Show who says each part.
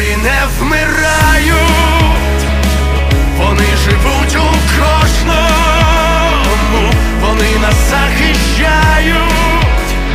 Speaker 1: you never